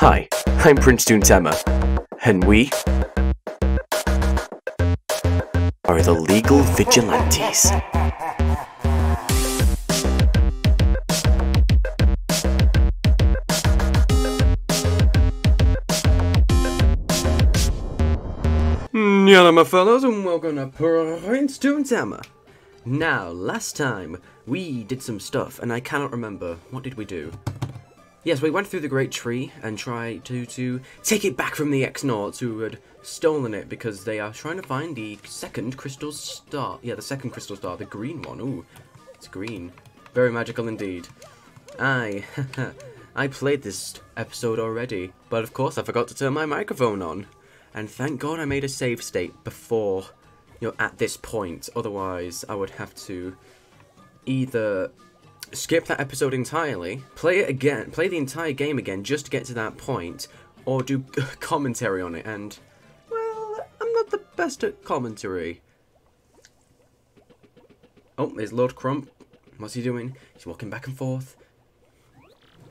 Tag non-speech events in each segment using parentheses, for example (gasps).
Hi, I'm Prince Toon Tema, and we are the Legal Vigilantes. Yalla my fellows and welcome to Prince Toon Tema. Now, last time we did some stuff and I cannot remember. What did we do? Yes, we went through the Great Tree and tried to, to take it back from the X-Nauts who had stolen it because they are trying to find the second crystal star. Yeah, the second crystal star, the green one. Ooh, it's green. Very magical indeed. I, (laughs) I played this episode already, but of course I forgot to turn my microphone on. And thank God I made a save state before, you know, at this point. Otherwise, I would have to either skip that episode entirely, play it again, play the entire game again just to get to that point, or do (laughs) commentary on it. And, well, I'm not the best at commentary. Oh, there's Lord Crump. What's he doing? He's walking back and forth.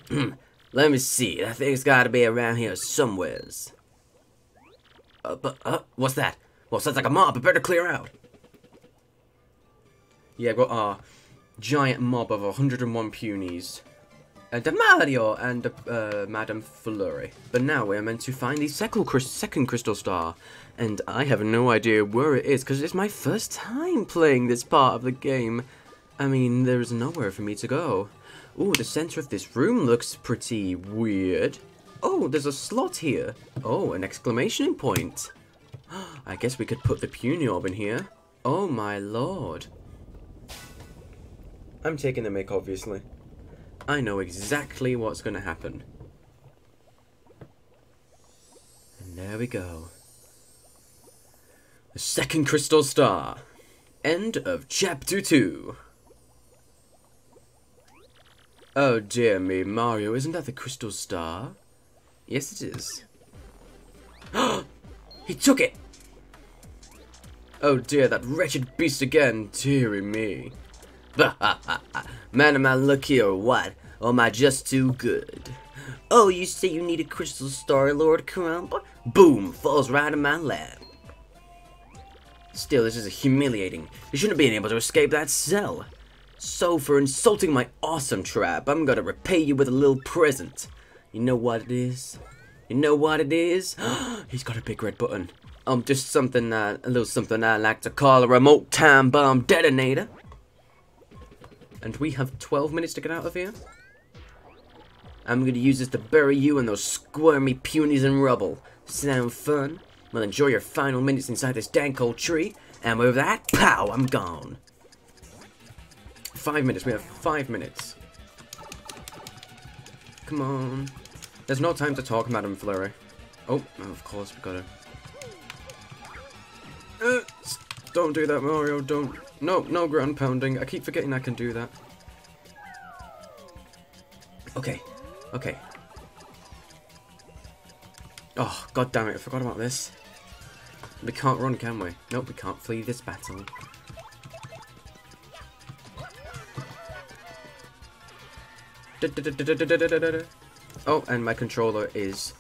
(clears throat) Let me see. I think it's got to be around here somewheres. Uh, but, uh, what's that? Well, sounds like a mob. I better clear out. Yeah, got a giant mob of 101 punies. And a Mario and a uh, Madame Flurry. But now we're meant to find the second, second crystal star. And I have no idea where it is, because it's my first time playing this part of the game. I mean, there's nowhere for me to go. Ooh, the center of this room looks pretty weird. Oh, there's a slot here. Oh, an exclamation point. (gasps) I guess we could put the puny orb in here. Oh my lord. I'm taking the mic, obviously. I know exactly what's going to happen. And there we go. The second crystal star. End of chapter 2. Oh dear me, Mario, isn't that the crystal star? Yes, it is. (gasps) he took it! Oh dear, that wretched beast again. Deary me. (laughs) Man, am I lucky or what? Or am I just too good? Oh, you say you need a crystal star, Lord Crump? Boom! Falls right in my lap. Still, this is humiliating. You shouldn't have been able to escape that cell. So, for insulting my awesome trap, I'm gonna repay you with a little present. You know what it is? You know what it is? (gasps) He's got a big red button. Um, just something, uh, a little something I like to call a remote time bomb detonator. And we have 12 minutes to get out of here. I'm gonna use this to bury you and those squirmy punies in rubble. Sound fun? Well, enjoy your final minutes inside this dank old tree. And with that, pow, I'm gone. Five minutes. We have five minutes. Come on. There's no time to talk, Madame Flurry. Oh, of course, we gotta... Uh, don't do that, Mario, don't. No, no ground pounding. I keep forgetting I can do that. Okay, okay. Oh, god damn it, I forgot about this. We can't run, can we? Nope, we can't flee this battle. (laughs) Oh, and my controller is...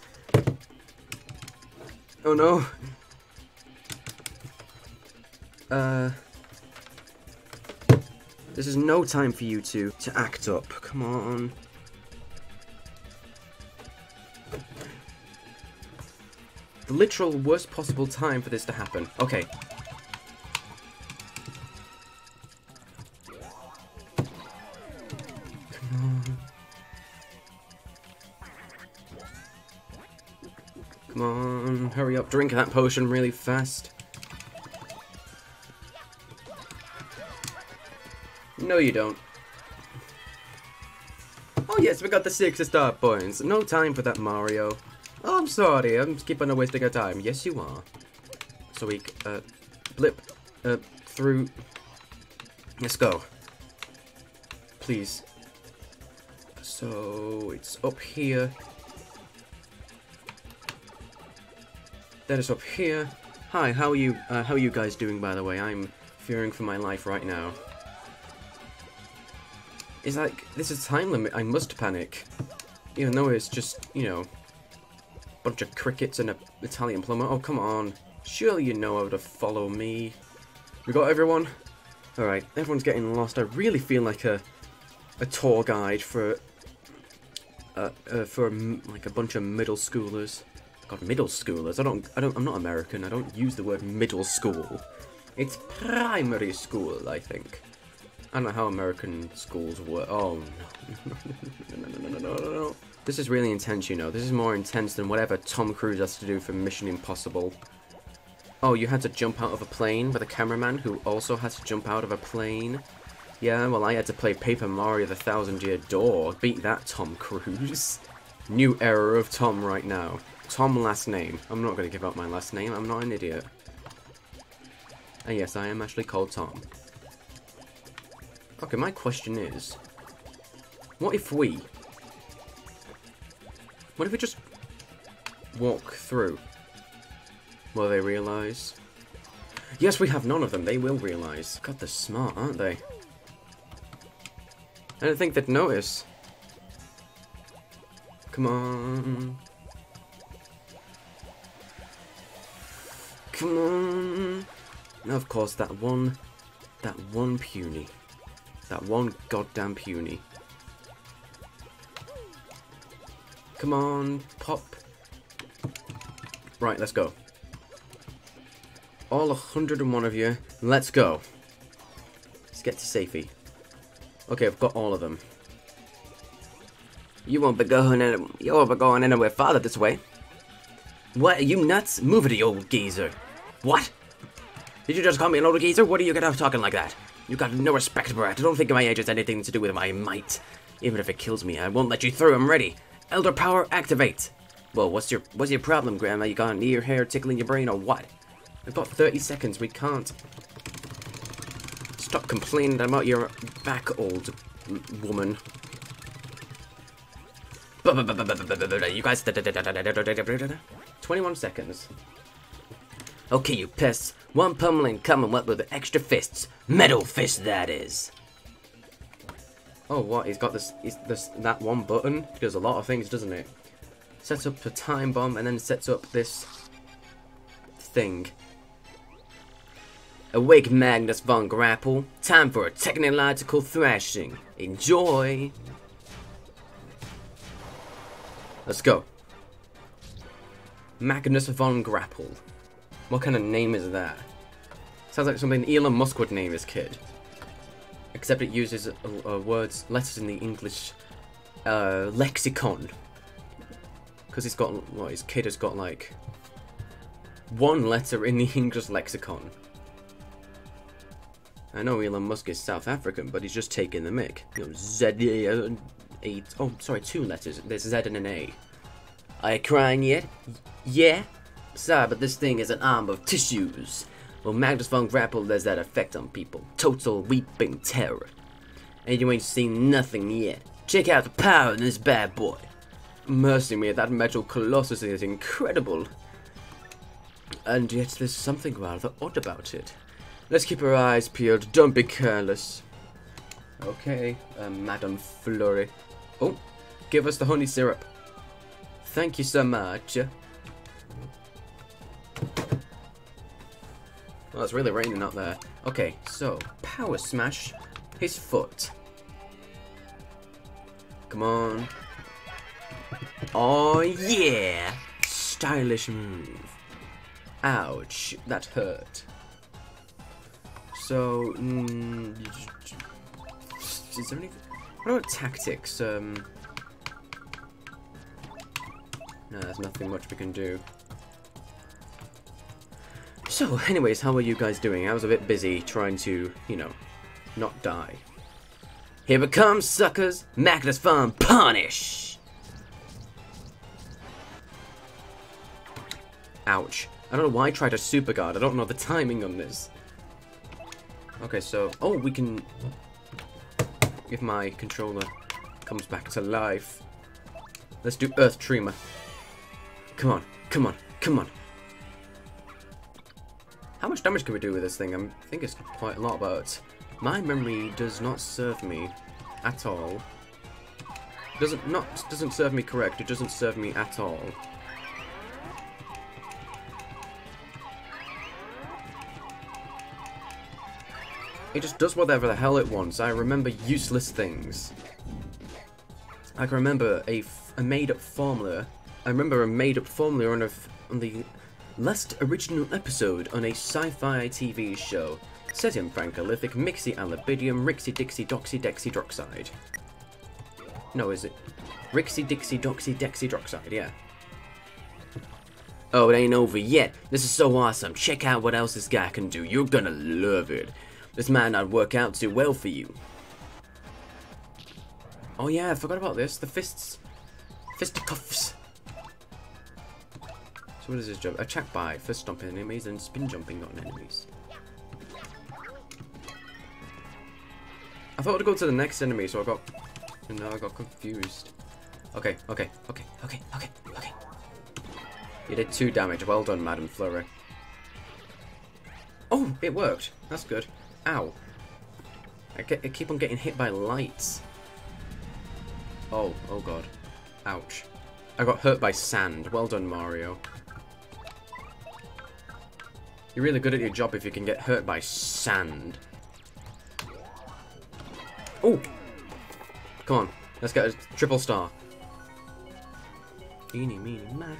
Oh no! Uh... This is no time for you to, to act up. Come on. The literal worst possible time for this to happen. Okay, Come on, hurry up, drink that potion really fast. No, you don't. Oh yes, we got the six star points. No time for that, Mario. Oh, I'm sorry, I'm keeping on wasting our time. Yes, you are. So we, uh, blip, uh, through. Let's go. Please. So, it's up here. That is up here. Hi, how are you, uh, how are you guys doing, by the way? I'm fearing for my life right now. It's like, this is time limit, I must panic. Even though it's just, you know, a bunch of crickets and an Italian plumber. Oh, come on. Surely you know how to follow me. We got everyone? Alright, everyone's getting lost. I really feel like a a tour guide for uh, uh, for like a bunch of middle schoolers. God, middle schoolers. I don't. I don't. I'm not American. I don't use the word middle school. It's primary school, I think. I don't know how American schools work. Oh (laughs) no. no, no, no, no, no, no. This is really intense, you know. This is more intense than whatever Tom Cruise has to do for Mission Impossible. Oh, you had to jump out of a plane with a cameraman who also had to jump out of a plane? Yeah, well, I had to play Paper Mario the Thousand Year Door. Beat that, Tom Cruise. (laughs) New era of Tom right now. Tom last name. I'm not going to give up my last name. I'm not an idiot. And yes, I am actually called Tom. Okay, my question is... What if we... What if we just walk through? Will they realise? Yes, we have none of them. They will realise. God, they're smart, aren't they? I don't think they'd notice. Come on. Come on. Now, of course, that one, that one puny. That one goddamn puny. Come on, pop. Right, let's go. All 101 of you, let's go. Let's get to safety. Okay, I've got all of them. You won't be going in, you won't be going anywhere farther this way. What, are you nuts? Move it, you old geezer. What? Did you just call me an old geezer? What are you out talking like that? You got no respect, brat. I don't think my age has anything to do with my might. Even if it kills me, I won't let you through. I'm ready. Elder power, activate. Well, what's your what's your problem, Grandma? You got an ear hair tickling your brain or what? We've got 30 seconds. We can't Stop complaining about your back, old woman. You guys... 21 seconds. Okay, you pests. One pummeling coming up with extra fists. Metal fist, that is. Oh, what? He's got this, he's, this that one button. Does a lot of things, doesn't it? Sets up a time bomb and then sets up this thing. Awake Magnus von Grapple. Time for a technological thrashing. Enjoy! Let's go. Magnus von Grapple. What kind of name is that? Sounds like something Elon Musk would name his kid. Except it uses uh, uh, words, letters in the English uh, lexicon. Because he's got, well, his kid has got like one letter in the (laughs) English lexicon. I know Elon Musk is South African, but he's just taking the mic. You know, Z, uh, oh, sorry, two letters. There's Z and an A. Are you crying yet? Yeah? Sorry, but this thing is an arm of tissues. Well, Magnus von Grapple does that effect on people. Total weeping terror. And you ain't seen nothing yet. Check out the power in this bad boy. Mercy me, that metal colossus is incredible. And yet there's something rather odd about it. Let's keep our eyes peeled. Don't be careless. Okay, uh, Madame Flurry. Oh, give us the honey syrup. Thank you so much. Well, it's really raining out there. Okay, so, power smash his foot. Come on. Oh, yeah! Stylish move. Ouch, that hurt. So, mm, is there anything? What about tactics? Um, no, there's nothing much we can do. So, anyways, how are you guys doing? I was a bit busy trying to, you know, not die. Here it comes, suckers! Magnus Von Punish! Ouch. I don't know why I tried a super guard. I don't know the timing on this. Okay, so... Oh, we can... If my controller comes back to life. Let's do Earth Tremor. Come on, come on, come on. How much damage can we do with this thing? I think it's quite a lot, but my memory does not serve me at all. Doesn't not doesn't serve me correct. It doesn't serve me at all. It just does whatever the hell it wants. I remember useless things. I can remember a, made-up formula. I remember a made-up formula on, on the last original episode on a sci-fi TV show set in Francalithic Mixie Alibidium Rixie Dixie Doxy Dexy Droxide. No, is it? Rixie Dixie Doxy Dexy Droxide, yeah. Oh, it ain't over yet. This is so awesome. Check out what else this guy can do. You're gonna love it. This might not work out too well for you. Oh yeah, I forgot about this. The fists. Fisticuffs. So what is his job? Attack by, fist stomping enemies, and spin jumping on enemies. I thought I'd go to the next enemy, so I got... No, I got confused. Okay, okay, okay, okay, okay, okay. You did two damage. Well done, Madam Flurry. Oh, it worked. That's good. Ow. I, get, I keep on getting hit by lights. Oh, oh god. Ouch. I got hurt by sand. Well done, Mario. You're really good at your job if you can get hurt by sand. Oh! Come on. Let's get a triple star. Eeny, meeny, miny.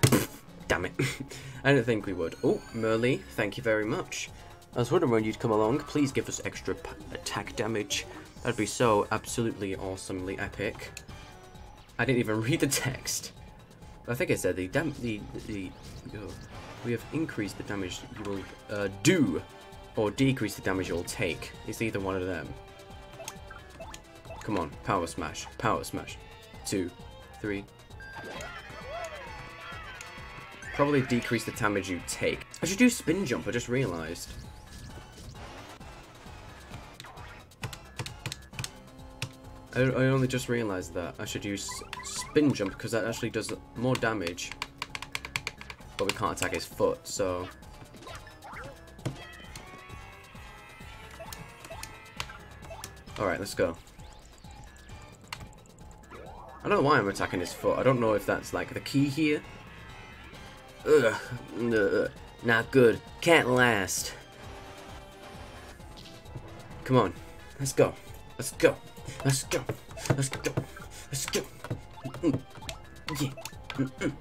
Damn it. (laughs) I didn't think we would. Oh, Merlee, thank you very much. I was wondering when you'd come along. Please give us extra attack damage. That'd be so absolutely awesomely epic. I didn't even (laughs) read the text. I think I said the dam the the oh, we have increased the damage you will uh, do or decrease the damage you'll take. It's either one of them. Come on, power smash, power smash. Two, three, Probably decrease the damage you take. I should do spin jump, I just realised. I, I only just realised that. I should use spin jump because that actually does more damage. But we can't attack his foot, so... Alright, let's go. I don't know why I'm attacking his foot. I don't know if that's like the key here. Ugh, ugh, not good. Can't last. Come on. Let's go. Let's go. Let's go. Let's go. Let's go. Mm. Yeah. Mm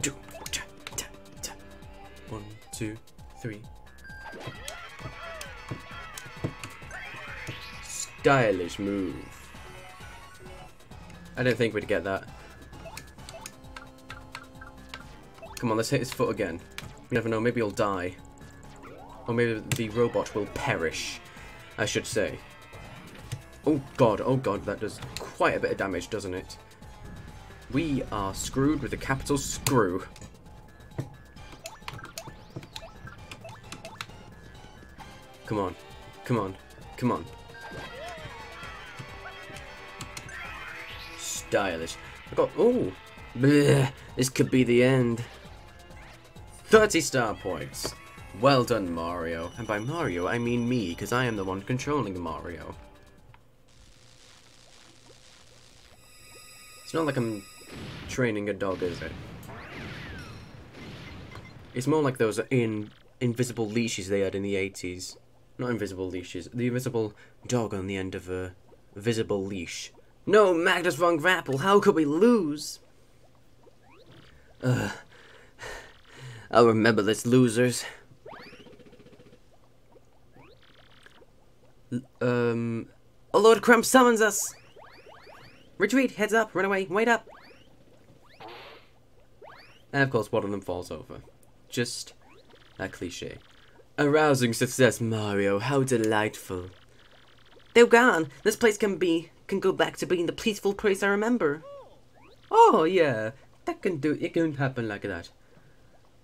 cha. One, two, three. Stylish move. I didn't think we'd get that. Come on, let's hit his foot again. You never know, maybe he'll die. Or maybe the robot will perish, I should say. Oh god, oh god, that does quite a bit of damage, doesn't it? We are screwed with a capital screw. Come on, come on, come on. Stylish. I got, oh, this could be the end. 30 star points. Well done, Mario. And by Mario, I mean me, because I am the one controlling Mario. It's not like I'm training a dog, is it? It's more like those in invisible leashes they had in the 80s. Not invisible leashes, the invisible dog on the end of a visible leash. No, Magnus von Grapple, how could we lose? Ugh. I'll remember this, losers. L um... Oh, Lord Crump summons us! Retreat! Heads up! Run away! Wait up! And of course, one of them falls over. Just a cliche. Arousing success, Mario. How delightful. They're gone. This place can be can go back to being the peaceful place I remember. Oh yeah, that can do. It can happen like that.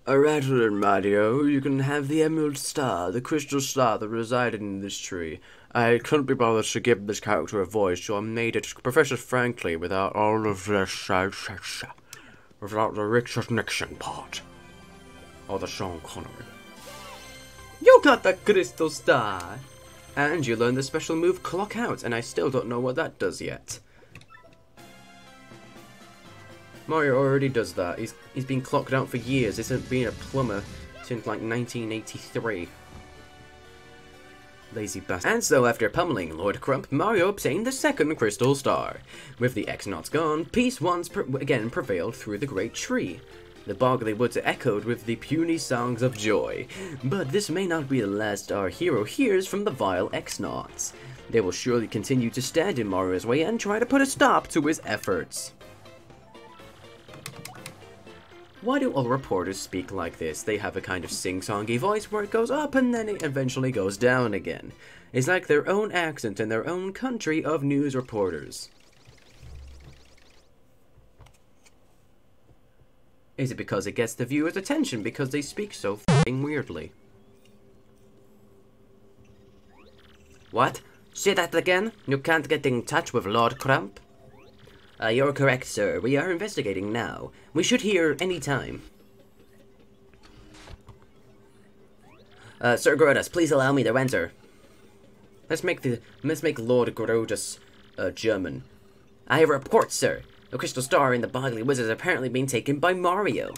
Alright Mario, you can have the Emerald Star, the crystal star that resided in this tree. I couldn't be bothered to give this character a voice, so I made it Professor Frankly without all of this, without the Richard Nixon part. Or the Sean Connery. You got the crystal star! And you learned the special move Clock Out, and I still don't know what that does yet. Mario already does that. He's he's been clocked out for years. He's been a plumber since like 1983. Lazy bastard. And so, after pummeling Lord Crump, Mario obtained the second Crystal Star. With the X-Nauts gone, peace once pre again prevailed through the Great Tree. The Boggly Woods echoed with the puny songs of joy. But this may not be the last our hero hears from the vile X-Nauts. They will surely continue to stand in Mario's way and try to put a stop to his efforts. Why do all reporters speak like this? They have a kind of sing-songy voice where it goes up and then it eventually goes down again. It's like their own accent in their own country of news reporters. Is it because it gets the viewer's attention because they speak so f***ing weirdly? What? Say that again? You can't get in touch with Lord Crump? Uh, you're correct, sir. We are investigating now. We should hear any time. Uh, Sir Grodus, please allow me to enter. Let's make the let's make Lord Grodus uh, German. I have a report, sir. The crystal star in the Boggly Wizard has apparently been taken by Mario.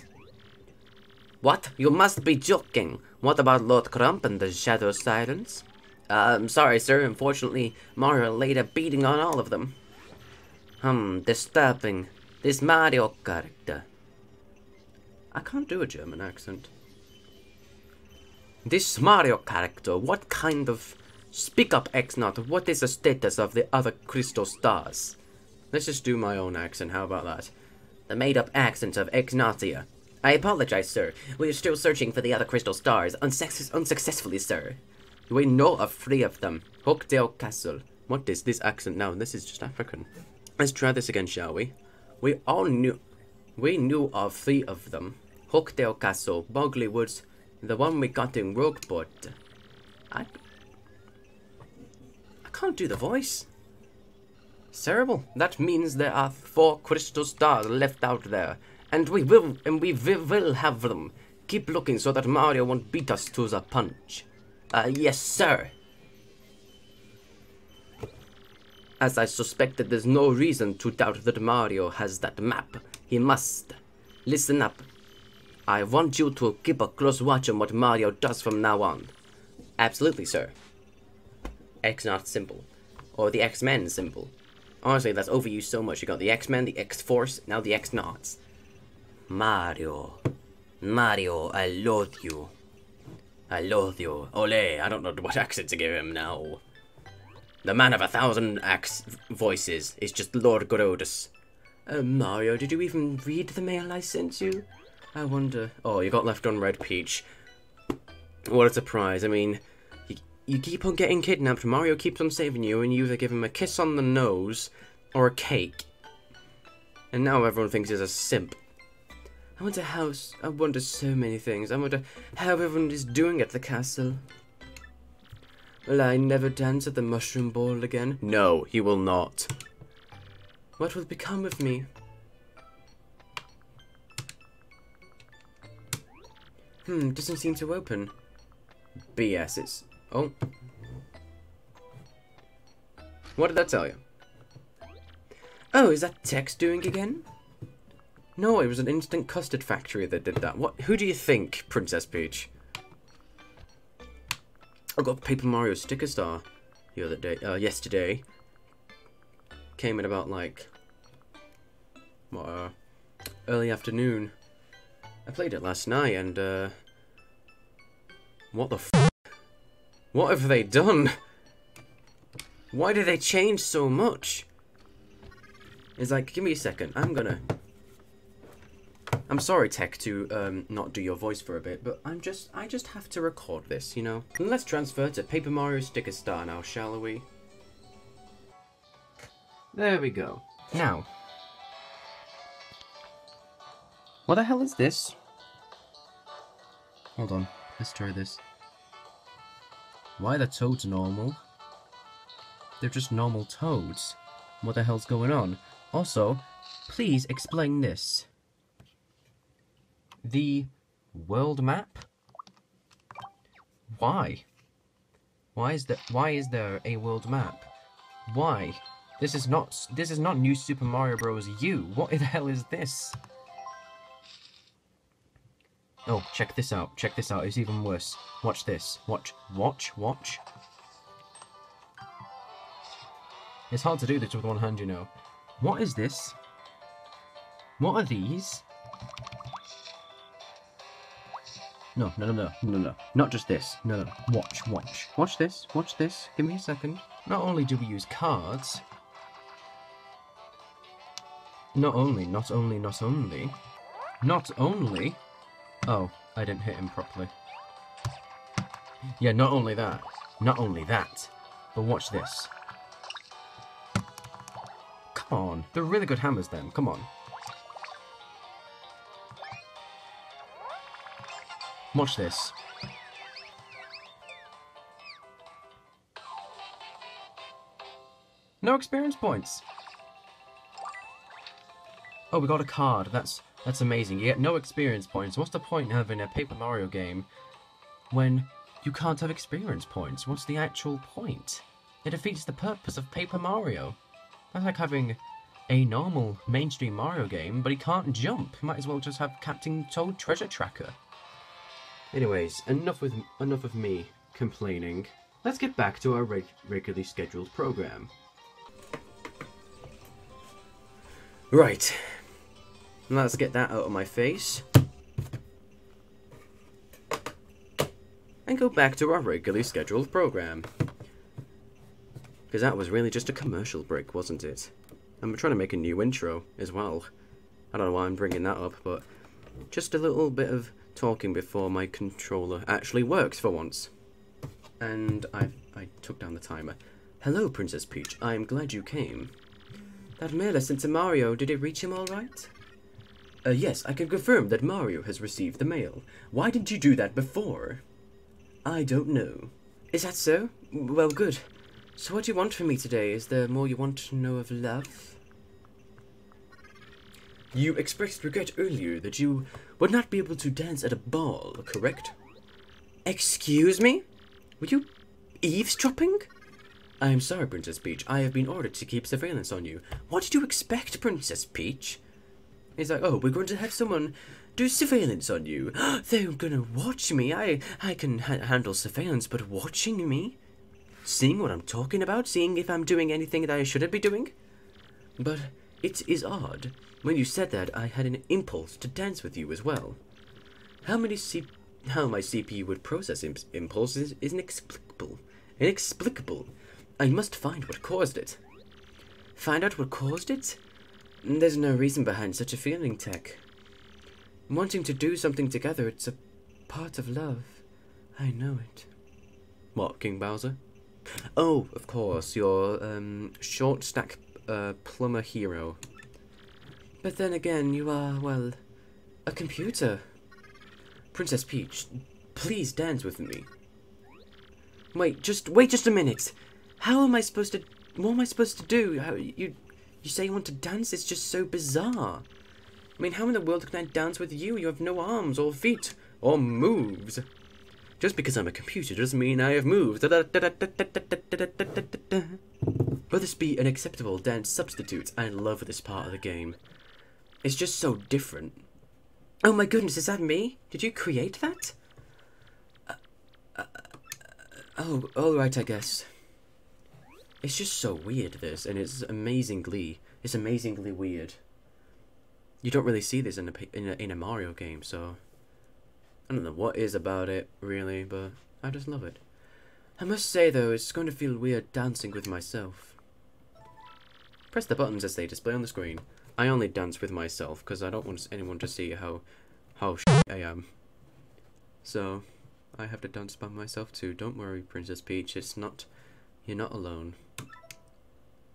What? You must be joking. What about Lord Crump and the Shadow Sirens? Uh, I'm sorry, sir. Unfortunately, Mario laid a beating on all of them. Hmm, disturbing. This Mario character. I can't do a German accent. This Mario character, what kind of... Speak up, X-Naut, what is the status of the other crystal stars? Let's just do my own accent, how about that? The made-up accent of X-Nautia. I apologize, sir. We are still searching for the other crystal stars, unsuccess unsuccessfully, sir. We know of three of them. Hooktail Castle. What is this accent now? This is just African. Let's try this again, shall we? We all knew... We knew of three of them. Hooktail Castle, Boggly Woods, the one we got in Rogueport. I... I can't do the voice. Terrible. That means there are four crystal stars left out there. And we will, and we will have them. Keep looking so that Mario won't beat us to the punch. Uh, yes, sir. As I suspected, there's no reason to doubt that Mario has that map. He must. Listen up. I want you to keep a close watch on what Mario does from now on. Absolutely, sir. X not symbol. Or the X-Men symbol. Honestly, that's overused so much. You got the X-Men, the X-Force, now the X-Nauts. Mario. Mario, I loathe you. I loathe you. Ole, I don't know what (laughs) accent to give him now. The man of a thousand axe voices is just Lord Grodus. Uh, Mario, did you even read the mail I sent you? I wonder... Oh, you got left on read Peach. What a surprise. I mean, you, you keep on getting kidnapped, Mario keeps on saving you, and you either give him a kiss on the nose or a cake. And now everyone thinks he's a simp. I wonder how... I wonder so many things. I wonder how everyone is doing at the castle. Will I never dance at the mushroom ball again? No, he will not. What will become of me? Hmm, doesn't seem to open. BS, it's... Oh. What did that tell you? Oh, is that text doing again? No, it was an instant custard factory that did that. What? Who do you think, Princess Peach? I got Paper Mario Sticker Star the other day, uh, yesterday. Came in about like, what, uh, early afternoon. I played it last night and, uh, what the f What have they done? Why did they change so much? It's like, give me a second, I'm gonna I'm sorry, TEC, to um, not do your voice for a bit, but I'm just, I just have to record this, you know? let's transfer to Paper Mario Sticker Star now, shall we? There we go. Now. What the hell is this? Hold on, let's try this. Why are the toads normal? They're just normal toads. What the hell's going on? Also, please explain this the world map? Why? Why is there why is there a world map? Why? This is not this is not new Super Mario Bros. U. What the hell is this? Oh, check this out. Check this out. It's even worse. Watch this. Watch. Watch. Watch. It's hard to do this with one hand, you know. What is this? What are these? No, no, no, no, no, no. Not just this. No, no. Watch, watch. Watch this. Watch this. Give me a second. Not only do we use cards... Not only, not only, not only... Not only... Oh, I didn't hit him properly. Yeah, not only that. Not only that. But watch this. Come on. They're really good hammers then. Come on. Watch this. No experience points. Oh, we got a card. That's that's amazing. You get no experience points. What's the point in having a Paper Mario game when you can't have experience points? What's the actual point? It defeats the purpose of Paper Mario. That's like having a normal mainstream Mario game, but he can't jump. Might as well just have Captain Toad Treasure Tracker. Anyways, enough with enough of me complaining. Let's get back to our reg regularly scheduled program. Right. Let's get that out of my face. And go back to our regularly scheduled program. Because that was really just a commercial break, wasn't it? I'm trying to make a new intro as well. I don't know why I'm bringing that up, but just a little bit of talking before my controller actually works for once. And I I took down the timer. Hello, Princess Peach. I'm glad you came. That mail sent to Mario, did it reach him all right? Uh, yes, I can confirm that Mario has received the mail. Why didn't you do that before? I don't know. Is that so? Well, good. So what do you want from me today? Is there more you want to know of love? You expressed regret earlier that you would not be able to dance at a ball, correct? Excuse me? Were you eavesdropping? I am sorry, Princess Peach. I have been ordered to keep surveillance on you. What did you expect, Princess Peach? He's like, oh, we're going to have someone do surveillance on you. (gasps) They're gonna watch me. I I can ha handle surveillance, but watching me? Seeing what I'm talking about? Seeing if I'm doing anything that I shouldn't be doing? But it is odd. When you said that, I had an impulse to dance with you as well. How many C how my CPU would process imp impulses is inexplicable. Inexplicable. I must find what caused it. Find out what caused it? There's no reason behind such a feeling, TEC. Wanting to do something together, it's a part of love. I know it. What, King Bowser? Oh, of course, your um, short stack uh, plumber hero. But then again, you are, well, a computer. Princess Peach, please dance with me. Wait, just wait just a minute. How am I supposed to? What am I supposed to do? How you? You say you want to dance? It's just so bizarre. I mean, how in the world can I dance with you? You have no arms or feet or moves. Just because I'm a computer doesn't mean I have moves. Will this be an acceptable dance substitute? I love this part of the game. It's just so different. Oh my goodness, is that me? Did you create that? Uh, uh, oh, alright, I guess. It's just so weird, this, and it's amazingly, it's amazingly weird. You don't really see this in a, in a, in a Mario game, so... I don't know what is about it, really, but I just love it. I must say, though, it's going to feel weird dancing with myself. Press the buttons as they display on the screen. I only dance with myself because I don't want anyone to see how how I am. So, I have to dance by myself too. Don't worry, Princess Peach. It's not... You're not alone.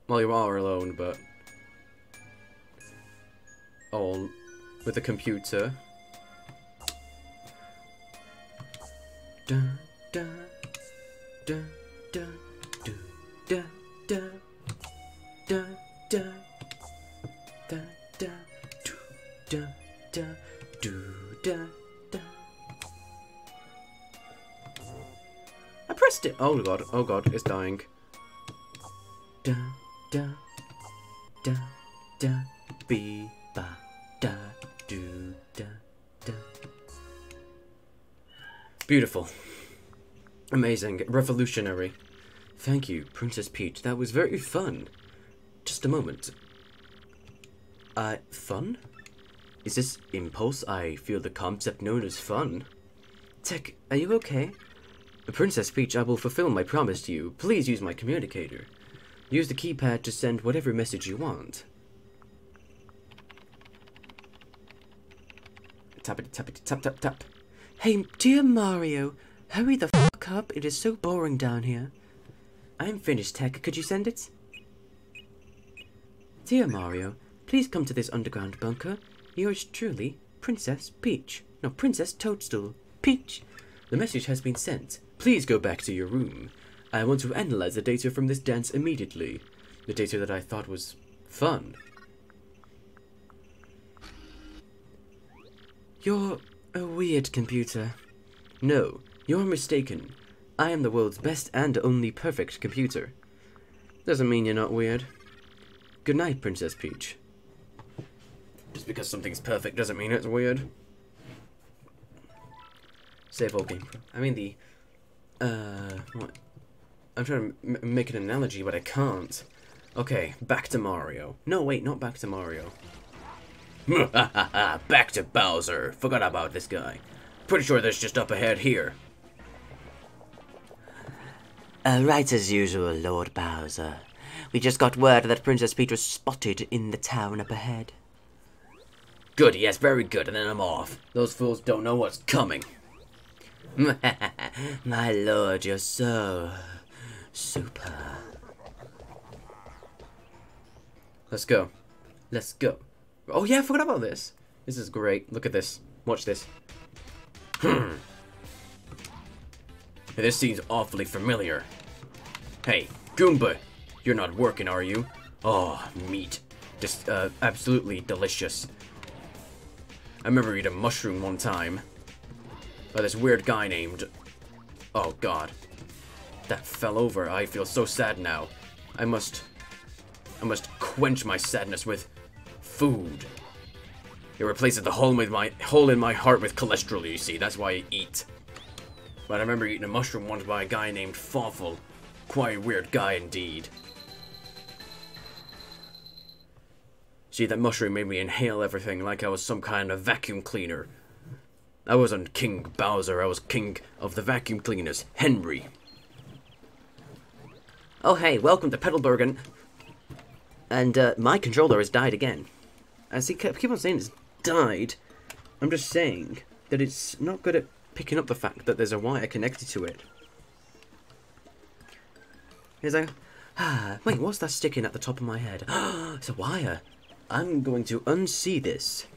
Well, you are alone, but... All with a computer. I pressed it. Oh god! Oh god! It's dying. Be ba da do. Beautiful. Amazing. Revolutionary. Thank you, Princess Peach. That was very fun. Just a moment. Uh, fun? Is this impulse I feel the concept known as fun? TEC, are you okay? Princess Peach, I will fulfill my promise to you. Please use my communicator. Use the keypad to send whatever message you want. Tap it, tap it, tap, tap, tap. Hey, dear Mario, hurry the fuck up. It is so boring down here. I'm finished, TEC. Could you send it? Dear Mario, please come to this underground bunker. Yours truly, Princess Peach. No, Princess Toadstool. Peach. The message has been sent. Please go back to your room. I want to analyze the data from this dance immediately. The data that I thought was fun. You're a weird computer. No, you're mistaken. I am the world's best and only perfect computer. Doesn't mean you're not weird. Good night, Princess Peach. Just because something's perfect doesn't mean it's weird. Save all game. I mean the, uh, what? I'm trying to make an analogy, but I can't. Okay, back to Mario. No, wait, not back to Mario. (laughs) Back to Bowser. Forgot about this guy. Pretty sure there's just up ahead here. Uh, right as usual, Lord Bowser. We just got word that Princess Peach was spotted in the town up ahead. Good, yes, very good, and then I'm off. Those fools don't know what's coming. (laughs) My lord, you're so... super. Let's go. Let's go. Oh yeah, I forgot about this. This is great. Look at this. Watch this. Hmm. This seems awfully familiar. Hey, Goomba, you're not working, are you? Oh, meat. Just, uh, absolutely delicious. I remember eating a mushroom one time. By this weird guy named... Oh, God. That fell over. I feel so sad now. I must... I must quench my sadness with food. It replaces the hole with my hole in my heart with cholesterol, you see. That's why I eat. But I remember eating a mushroom once by a guy named Fawful. Quite a weird guy indeed. See, that mushroom made me inhale everything like I was some kind of vacuum cleaner. I wasn't King Bowser, I was king of the vacuum cleaners, Henry. Oh hey, welcome to Petalburgen. And uh, my controller has died again. I see, keep on saying it's died. I'm just saying that it's not good at picking up the fact that there's a wire connected to it. He's like, ah, wait, what's that sticking at the top of my head? (gasps) it's a wire. I'm going to unsee this.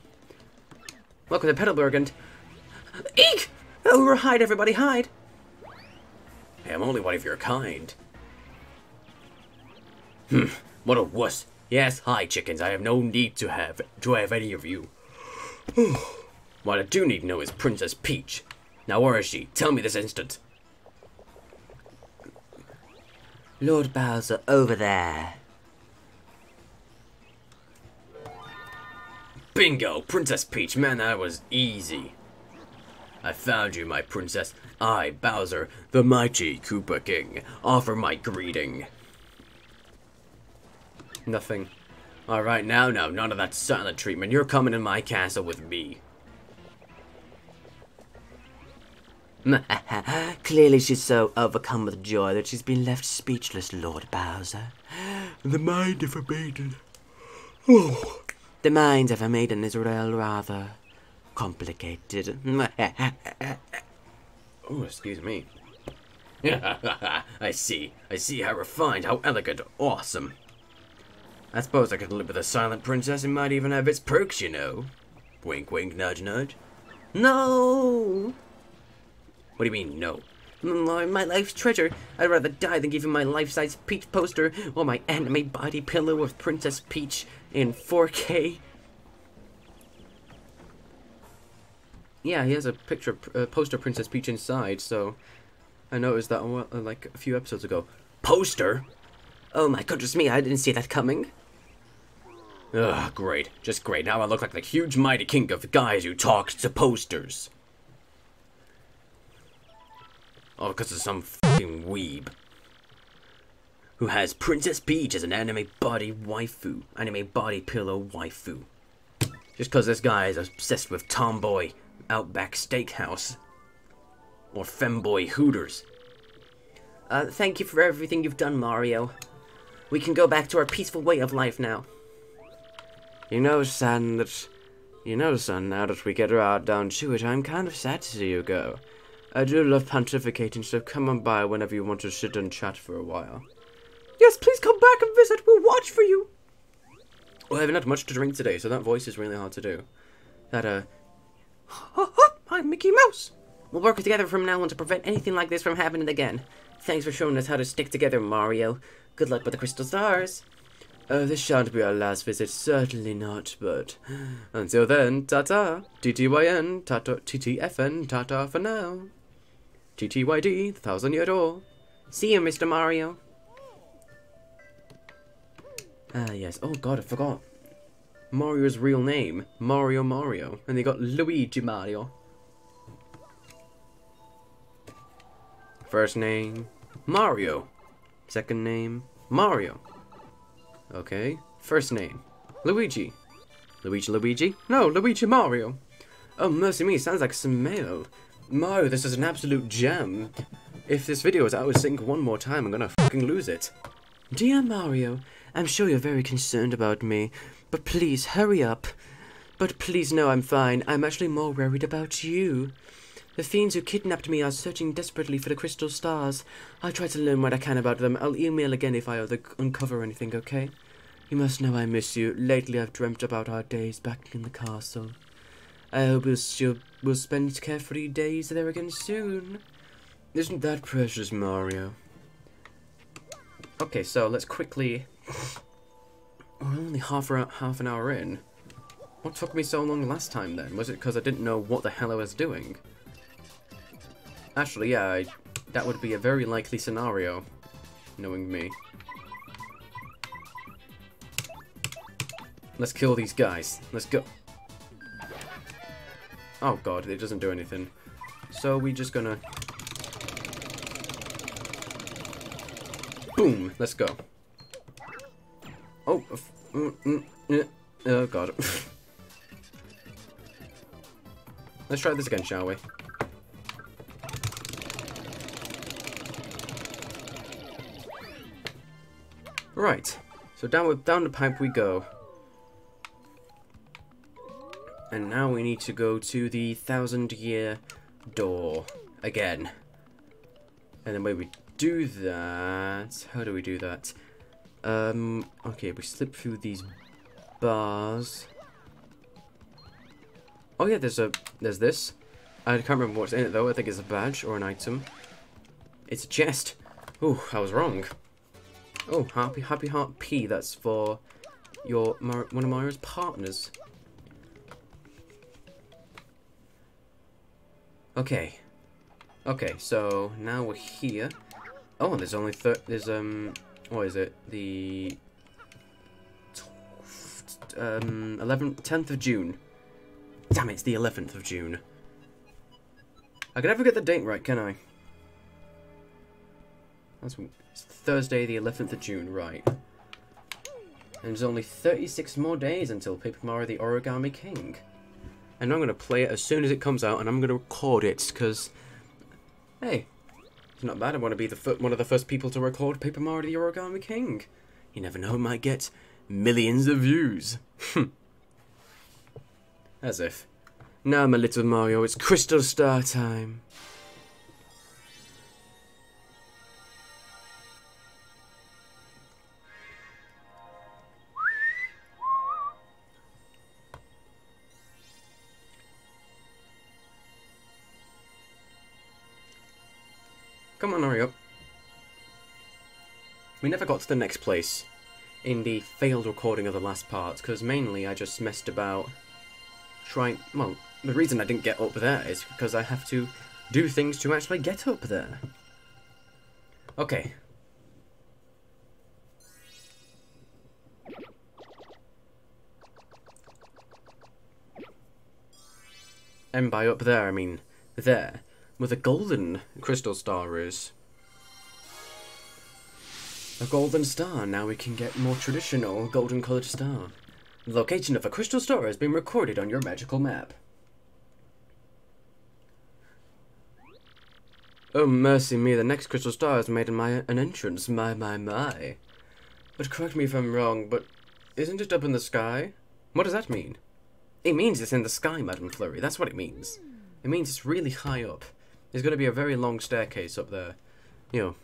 Welcome to Petalburg and... Eek! Oh, hide, everybody, hide! Hey, I'm only one of your kind. Hmm, what a wuss. Yes, hi, chickens. I have no need to have to have any of you. (sighs) what I do need to know is Princess Peach. Now, where is she? Tell me this instant. Lord Bowser, over there. Bingo! Princess Peach, man, that was easy. I found you, my princess. I, Bowser, the mighty Koopa King, offer my greeting. Nothing. Alright, now, now, none of that silent treatment. You're coming in my castle with me. (laughs) Clearly she's so overcome with joy that she's been left speechless, Lord Bowser. The mind of a maiden. Oh. The mind of a maiden is rather complicated. (laughs) oh, excuse me. (laughs) I see. I see how refined, how elegant, awesome. I suppose I could live with a silent princess and might even have its perks, you know. Wink, wink, nudge, nudge. No! What do you mean, no? My, life's treasure. I'd rather die than give you my life-size Peach poster or my anime body pillow of Princess Peach in 4K. Yeah, he has a picture, a poster Princess Peach inside, so I noticed that uh, like a few episodes ago. Poster? Oh my goodness me, I didn't see that coming. Ugh, great. Just great. Now I look like the huge mighty king of guys who talks to posters. Oh, because of some fucking weeb. who has Princess Peach as an anime body waifu, anime body pillow waifu. Just because this guy is obsessed with tomboy Outback Steakhouse or femboy Hooters. Uh, thank you for everything you've done, Mario. We can go back to our peaceful way of life now. You know, son, that you know, son, now that we get right down to it, I'm kind of sad to see you go. I do love pontificating, so come on by whenever you want to sit and chat for a while. Yes, please come back and visit. We'll watch for you. Well, I haven't had much to drink today, so that voice is really hard to do. That, uh... I'm Mickey Mouse. We'll work together from now on to prevent anything like this from happening again. Thanks for showing us how to stick together, Mario. Good luck with the crystal stars. Uh, this shan't be our last visit, certainly not, but until then, ta-ta, TTYN, ta-ta, TTFN, ta-ta for now. TTYD, the thousand year door. See you, Mr. Mario. Ah, yes. Oh god, I forgot. Mario's real name, Mario Mario, and they got Luigi Mario. First name, Mario. Second name, Mario. Okay. First name. Luigi. Luigi Luigi? No, Luigi Mario. Oh, mercy me, sounds like some mail. Mario, this is an absolute gem. If this video is out of sync one more time, I'm gonna fucking lose it. Dear Mario, I'm sure you're very concerned about me, but please hurry up. But please know I'm fine. I'm actually more worried about you. The fiends who kidnapped me are searching desperately for the crystal stars. I'll try to learn what I can about them. I'll email again if I uncover anything, okay? You must know I miss you. Lately I've dreamt about our days back in the castle. I hope we'll, we'll spend carefree days there again soon. Isn't that precious, Mario? Okay, so let's quickly... (laughs) We're only half, half an hour in. What took me so long last time then? Was it because I didn't know what the hell I was doing? Actually, yeah, I, that would be a very likely scenario, knowing me. Let's kill these guys. Let's go. Oh god, it doesn't do anything. So we're just gonna... Boom! Let's go. Oh, mm, mm, oh god. (laughs) Let's try this again, shall we? Right. So down with, down the pipe we go. And now we need to go to the thousand year door again. And then when we do that, how do we do that? Um, okay, we slip through these bars. Oh yeah, there's a, there's this. I can't remember what's in it though, I think it's a badge or an item. It's a chest. Ooh, I was wrong. Oh, Happy Happy Heart P. That's for your one of Mario's partners. Okay. Okay, so now we're here. Oh, there's only there's um what is it? The um 11th 10th of June. Damn it's the 11th of June. I can never get the date right, can I? That's Thursday, the 11th of June, right. And there's only 36 more days until Paper Mario the Origami King. And I'm going to play it as soon as it comes out, and I'm going to record it, because, hey, it's not bad. I want to be the one of the first people to record Paper Mario the Origami King. You never know, it might get millions of views. Hmm. as if. Now, my little Mario, it's Crystal Star time. We never got to the next place in the failed recording of the last part, because mainly I just messed about trying... Well, the reason I didn't get up there is because I have to do things to actually get up there. Okay. And by up there, I mean there where the golden crystal star is. A golden star. Now we can get more traditional golden colored star. The location of a crystal star has been recorded on your magical map. Oh, mercy me, the next crystal star has made in my an entrance. My, my, my. But correct me if I'm wrong, but isn't it up in the sky? What does that mean? It means it's in the sky, Madame Flurry. That's what it means. It means it's really high up. There's going to be a very long staircase up there. You know,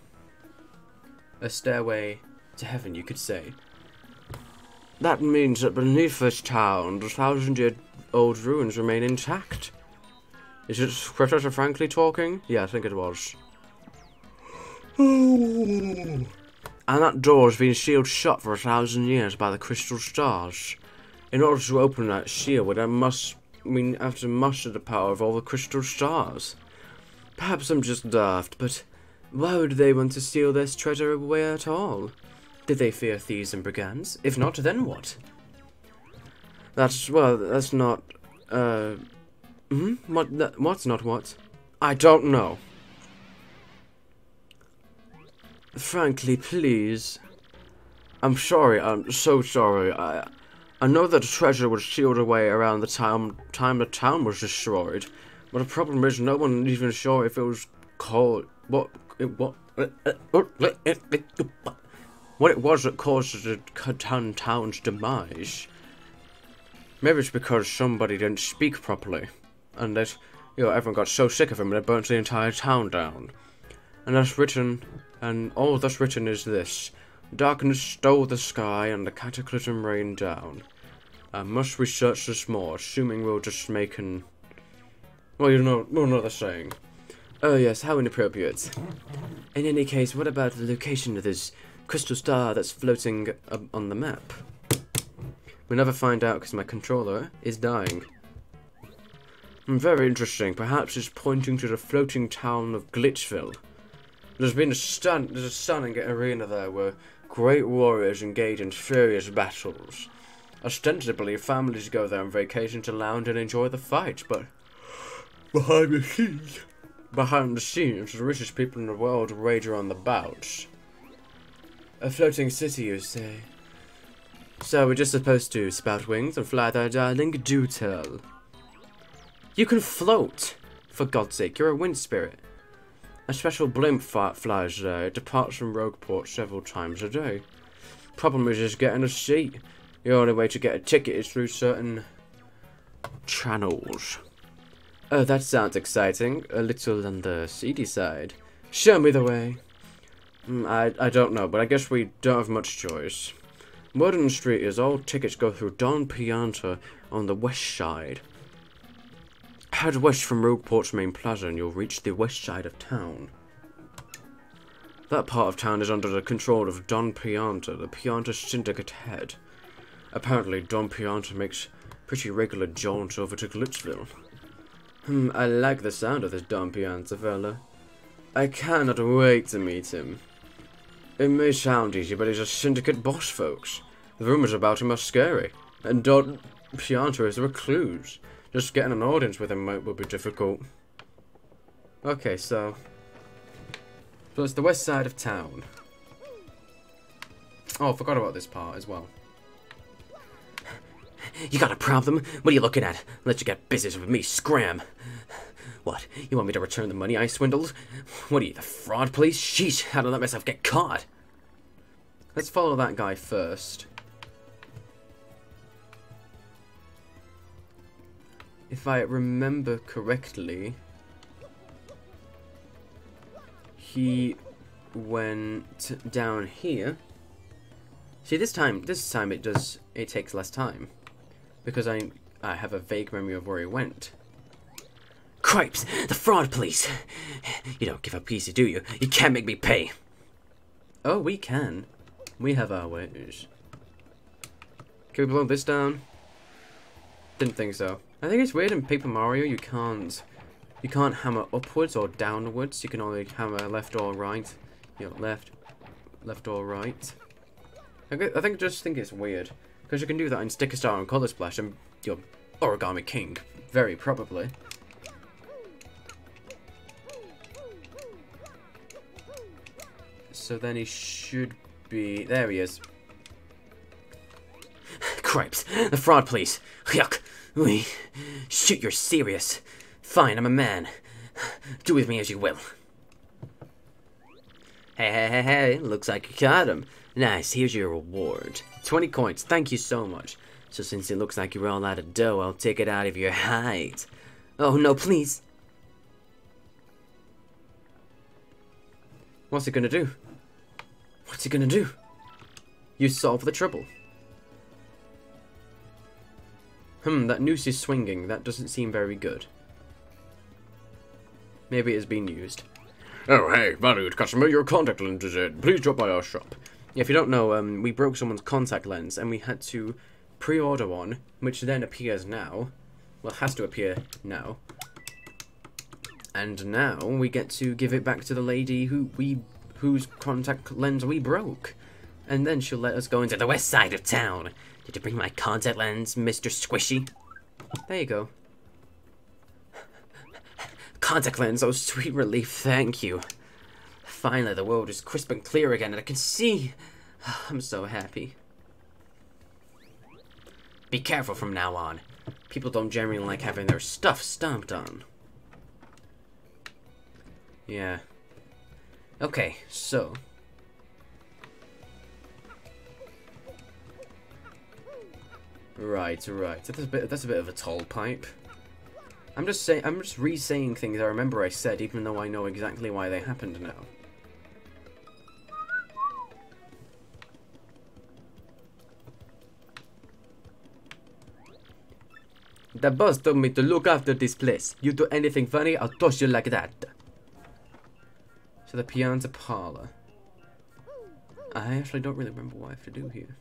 a stairway to heaven, you could say. That means that beneath this town, the thousand-year-old ruins remain intact. Is it Professor Frankly talking? Yeah, I think it was. and that door has been sealed shut for a thousand years by the crystal stars. In order to open that seal, we must we have to muster the power of all the crystal stars. Perhaps I'm just daft, but why would they want to steal this treasure away at all? Did they fear thieves and brigands? If not, then what? That's, well, that's not, uh, hmm? What, that, what's not what? I don't know. Frankly, please. I'm sorry, I'm so sorry. I, I know that the treasure was sealed away around the time, time the town was destroyed. But the problem is no one even sure if it was called, what, what, what it was that caused the Catan town's demise. Maybe it's because somebody didn't speak properly, and that, you know, everyone got so sick of him they burnt the entire town down. And that's written, and all that's written is this. Darkness stole the sky and the cataclysm rained down. I must research this more, assuming we'll just make an... Well, you know, we'll know the saying. Oh yes, how inappropriate. In any case, what about the location of this crystal star that's floating on the map? We'll never find out because my controller is dying. Hmm, very interesting. Perhaps it's pointing to the floating town of Glitzville. There's been a stun there's a stunning arena there where great warriors engage in furious battles. Ostensibly, families go there on vacation to lounge and enjoy the fight, but behind the (laughs) scenes, behind the scenes, the richest people in the world wager on the bouts. A floating city, you say? So we're just supposed to spout wings and fly there, darling? Do tell. You can float! For God's sake, you're a wind spirit. A special blimp flies there. It departs from Rogueport several times a day. Problem is just getting a seat. The only way to get a ticket is through certain channels. Oh, that sounds exciting. A little on the seedy side. Show me the way. Mm, I, I don't know, but I guess we don't have much choice. Morden Street is all tickets go through Don Pianta on the west side. Head west from Rogueport's main plaza and you'll reach the west side of town. That part of town is under the control of Don Pianta, the Pianta Syndicate head. Apparently, Don Pianta makes pretty regular jaunts over to Glitzville. Hmm, I like the sound of this Don Pianta fella. I cannot wait to meet him. It may sound easy, but he's a syndicate boss, folks. The rumors about him are scary, and Don Pianta is a recluse. Just getting an audience with him might will be difficult. Okay, so... So it's the west side of town. Oh, I forgot about this part as well. You got a problem? What are you looking at? Let you get business with me, scram! What? You want me to return the money I swindled? What are you, the fraud police? Sheesh, how did I let myself get caught? Let's follow that guy first. If I remember correctly, he went down here. See, this time, this time it does, it takes less time. Because I, I have a vague memory of where he went. Cripes! The fraud police! You don't give up easy, do you? You can't make me pay! Oh, we can. We have our ways. Can we blow this down? Didn't think so. I think it's weird in Paper Mario you can't you can't hammer upwards or downwards. You can only hammer left or right. You know, left, left or right. I, I think just think it's weird because you can do that in Sticker Star and Color Splash and your Origami King, very probably. So then he should be... There he is. (laughs) Cripes. The fraud police. Yuck. We Shoot, you're serious. Fine, I'm a man. Do with me as you will. Hey, hey, hey, hey. Looks like you caught him. Nice, here's your reward. 20 coins, thank you so much. So since it looks like you're all out of dough, I'll take it out of your hide. Oh, no, please. What's it gonna do? What's it gonna do? You solve the trouble. Hmm, that noose is swinging. That doesn't seem very good. Maybe it's been used. Oh, hey, valued customer, your contact lens is in. Please drop by our shop. If you don't know, um, we broke someone's contact lens and we had to pre-order one, which then appears now. Well, has to appear now. And now we get to give it back to the lady who we whose contact lens we broke. And then she'll let us go into the west side of town. Did you bring my contact lens, Mr. Squishy? There you go. (laughs) Contact lens, oh sweet relief, thank you. Finally, the world is crisp and clear again, and I can see. (sighs) I'm so happy. Be careful from now on. People don't generally like having their stuff stomped on. Yeah. Okay, so. Right, right. That's a bit. That's a bit of a tall pipe. I'm just saying. I'm just re-saying things I remember I said, even though I know exactly why they happened now. The boss told me to look after this place. You do anything funny, I'll toss you like that. So the Pianta Parlor. I actually don't really remember what I have to do here.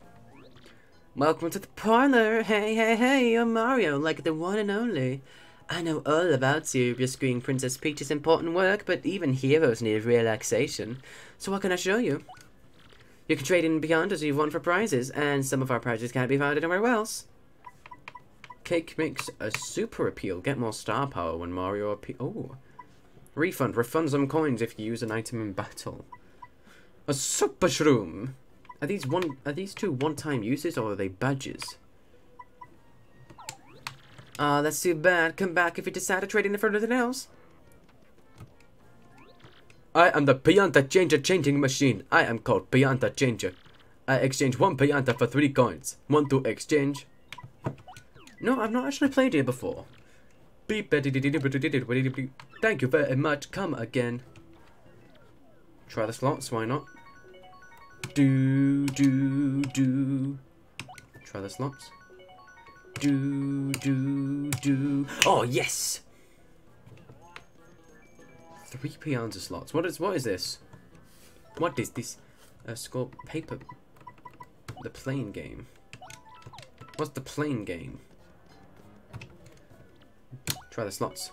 Welcome to the parlor. Hey, hey, hey, I'm Mario, like the one and only. I know all about you, your screen Princess Peach's important work, but even heroes need relaxation. So what can I show you? You can trade in beyond as you want for prizes, and some of our prizes can't be found anywhere else. Cake makes a super appeal. Get more star power when Mario appeal. Oh. Refund. Refund some coins if you use an item in battle. A super shroom. Are these one? Are these two one-time uses or are they badges? Ah, uh, that's too bad. Come back if you decide to trade in for anything else. I am the Pianta Changer changing machine. I am called Pianta Changer. I exchange one Pianta for three coins. One to exchange. No, I've not actually played here before. Thank you very much. Come again. Try the slots, why not? Do, do, do. Try the slots. Do, do, do. Oh, yes! Three Pianta slots. What is, what is this? What is this? A uh, sculpt paper. The plane game. What's the plane game? Try the slots.